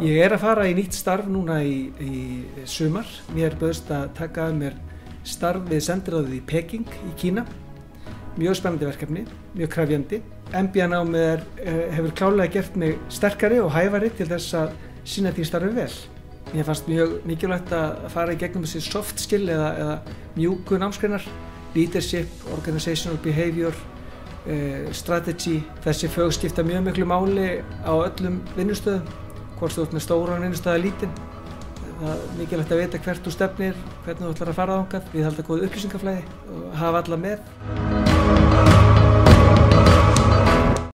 Ég er að fara í nýtt starf núna í, í sumar. Mér böðst að taka að mér starf við sendiráðið í Peking í Kína. Mjög spennandi verkefni, mjög krafjandi. MBA-námið eh, hefur klálega gert mig sterkari og hæfari til þess að sína því starfi vel. Mér fannst mjög mikilvægt að fara í gegnum þessi soft skill eða, eða mjúku námskreinar, leadership, organizational behavior, uh, strategy. Þessi fög skipta mjög miklu máli á öllum vinnustöðum hvort þú ert með stóran einnstæða lítinn. Það er mikilvægt að vita hvert þú stefnir, hvernig þú ætlar að fara ángað, við halda góð upplýsingaflæði og hafa alla með.